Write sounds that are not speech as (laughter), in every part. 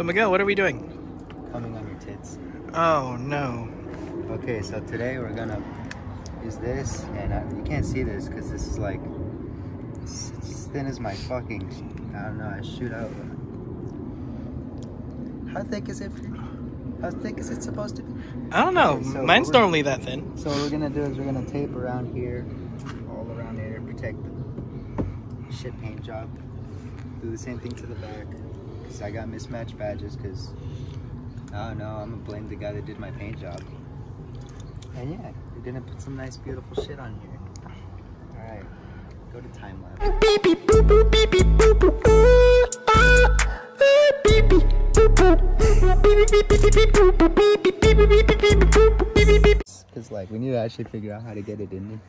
So Miguel, what are we doing? Coming on your tits. Oh no. Okay, so today we're gonna use this, and uh, you can't see this because this is like it's, it's as thin as my fucking. I don't know. I shoot out. How thick is it? How thick is it supposed to be? I don't know. Okay, so Mine's normally that thin. So what we're gonna do is we're gonna tape around here, all around here, protect the shit paint job. Do the same thing to the back, cause I got mismatched badges. Cause I don't know, I'm gonna blame the guy that did my paint job. And yeah, we're gonna put some nice, beautiful shit on here. All right, go to time lapse. Cause like we need to actually figure out how to get it in there.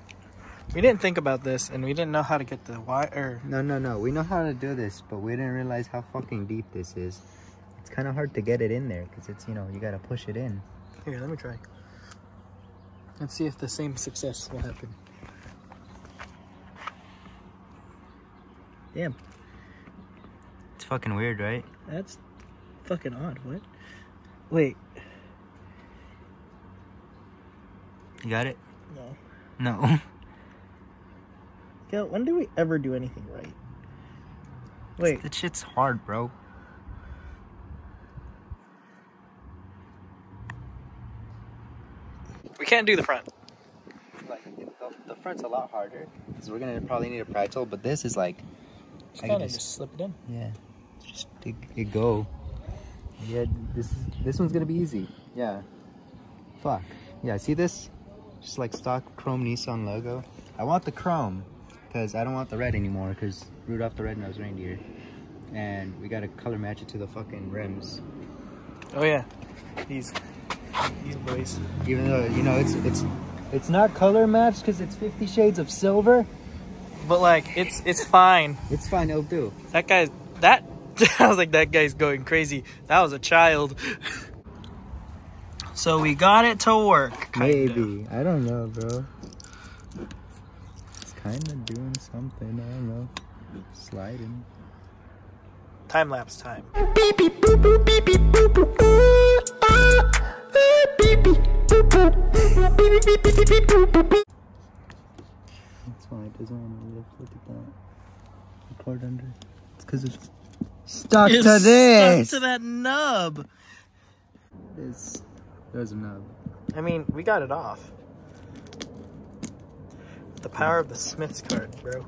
We didn't think about this, and we didn't know how to get the wire. No, no, no. We know how to do this, but we didn't realize how fucking deep this is. It's kind of hard to get it in there because it's, you know, you gotta push it in. Here, let me try. Let's see if the same success will happen. Damn, It's fucking weird, right? that's fucking odd. What? Wait, You got it? no. No. (laughs) Miguel, when do we ever do anything right? Wait, that shit's hard, bro. we can't do the front. Like the, the front's a lot harder because we're gonna probably need a pry tool, but this is like, Just I kind can of just- just slip it in. yeah, just it, it go. Yeah, this is this one's gonna be easy. Yeah. Fuck. Yeah, see this? Just like stock chrome Nissan logo. I want the chrome because I don't want the red anymore because Rudolph the Red-Nosed Reindeer. And we gotta color match it to the fucking rims. Oh yeah, these these boys. Even though you know it's it's it's not color matched because it's Fifty Shades of Silver. But like, it's it's fine. It's fine, it'll do. That guy, that (laughs) I was like, that guy's going crazy. That was a child. (laughs) so we got it to work. Maybe I don't know, bro. Kind of doing something. I don't know. Sliding. Time lapse time. That's why it doesn't want to lift. Look at that. The cord under. It's because it's stuck It's to this. Stuck to that nub. It's, there's a nub. I mean, we got it off. The power of the Smith's card, bro.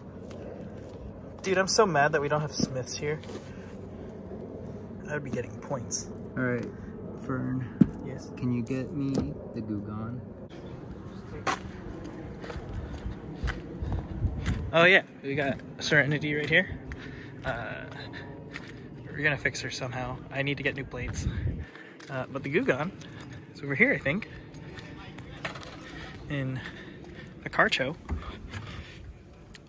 Dude, I'm so mad that we don't have Smiths here. I'd be getting points. All right, Fern. Yes. Can you get me the Goo Gone? Oh yeah, we got Serenity right here. Uh, we're gonna fix her somehow. I need to get new blades. Uh, but the Goo Gone is over here, I think, in the Carcho.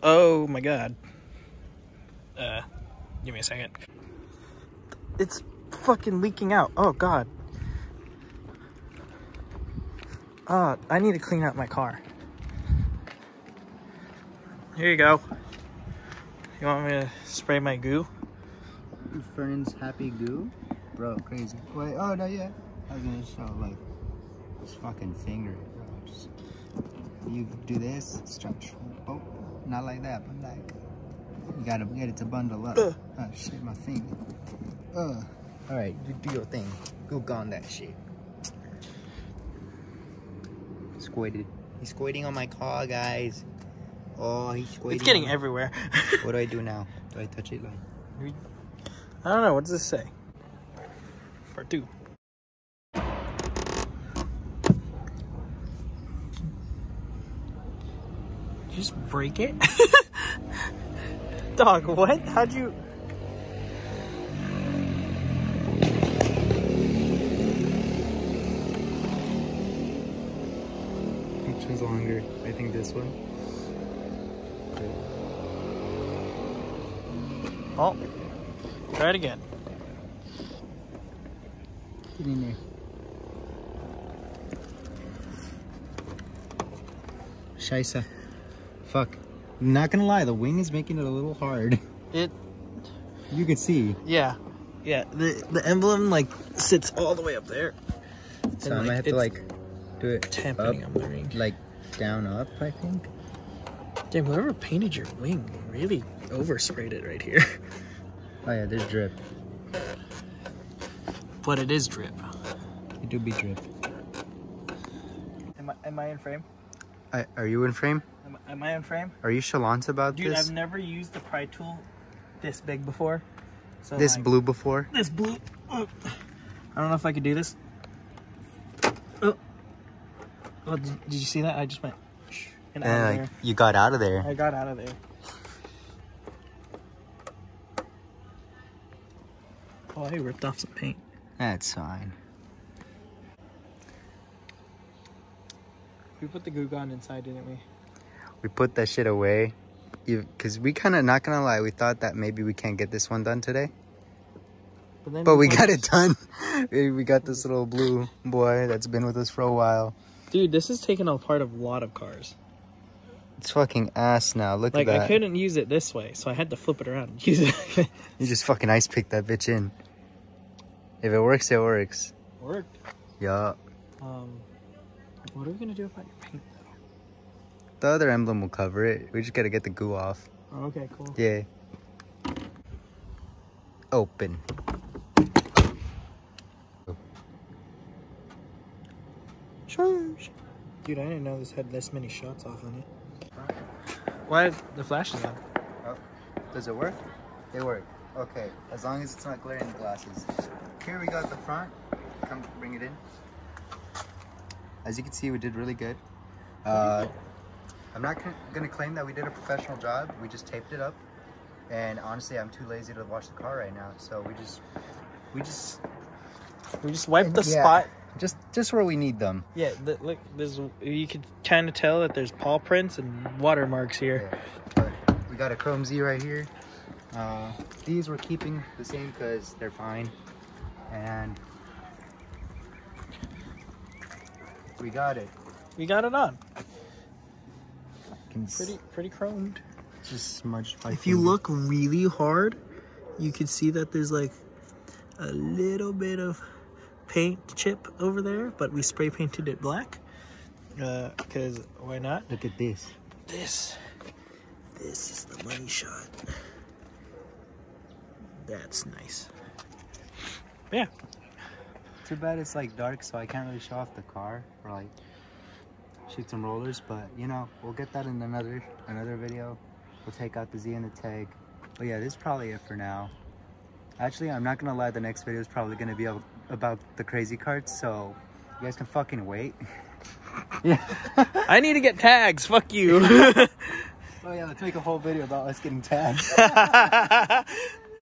Oh my god. Uh, give me a second. It's fucking leaking out. Oh god. Uh, I need to clean out my car. Here you go. You want me to spray my goo? Fern's Happy Goo? Bro, crazy. Wait, oh no, yeah. I was gonna show like this fucking finger, bro. Just you do this, stretch. Oh, not like that, but like you gotta get it to bundle up. Ugh. Oh shit, my finger. Uh, all right, you do your thing. Go on that shit. Squirted. He's squirting on my car, guys. Oh, he's squirting. It's getting everywhere. (laughs) (laughs) What do I do now? Do I touch it like? I don't know. What does this say? Part two. Did you just break it? (laughs) Dog, what? How'd you... Which one's longer? I think this one. Oh. Try it again. Get in there. Scheisse. Fuck. Not gonna lie, the wing is making it a little hard. (laughs) It... You can see. Yeah. Yeah, the the emblem like sits all the way up there. So And, I might have to like do it tamping up, on the ring. like down up. I think. Damn, whoever painted your wing really oversprayed it right here. (laughs) Oh yeah, there's drip. But it is drip. It do be drip. Am I, am I in frame? I, are you in frame? Am, am I in frame? Are you chalant about Dude, this? I've never used the pry tool this big before. So this like, blue before? This blue. Oh. I don't know if I could do this. Oh. Oh, did, did you see that? I just went. And out And like there. you got out of there. I got out of there. Oh, I ripped off some paint. That's fine. We put the Goo Gone inside, didn't we? We put that shit away. Because we kind of, not gonna lie, we thought that maybe we can't get this one done today. then But we got it done. (laughs) we got this little blue boy that's been with us for a while. Dude, this is taking a part of a lot of cars. It's fucking ass now. Look. Like, at I couldn't use it this way, so I had to flip it around and use it. (laughs) You just fucking ice pick that bitch in. If it works, it works. Worked. Yeah. Um, what are we gonna do about your paint? The other emblem will cover it. We just gotta get the goo off. Oh, okay, cool. Yeah. Open. Charge. Dude, I didn't know this had this many shots off on it. Why the flash is on? Does it work? They work. Okay, as long as it's not glaring in the glasses. Here we got the front. Come bring it in. As you can see, we did really good. Uh, I'm not gonna- claim that we did a professional job. We just taped it up. And honestly, I'm too lazy to wash the car right now. So we just, we just, We just wiped the Yeah. spot. just, just where we need them. Yeah, the, look, there's you can kind of tell that there's paw prints and watermarks here. Yeah. But we got a Chrome Z right here. Uh, these we're keeping the same because they're fine. And we got it. We got it on. Can Pretty, pretty chromed. just smudged my If you look really hard, you can see that there's like a little bit of paint chip over there, but we spray painted it black. Uh, cause why not? Look at this. This, this is the money shot. That's nice. Yeah, Too bad it's like dark, so I can't really show off the car or like shoot some rollers. But you know, we'll get that in another another video. We'll take out the Z and the tag. But yeah, this is probably it for now. Actually, I'm not gonna lie. The next video is probably gonna be ab- about the crazy carts, so you guys can fucking wait. (laughs) yeah. I need to get tags. Fuck you. (laughs) Oh yeah, let's make a whole video about us getting tagged. (laughs)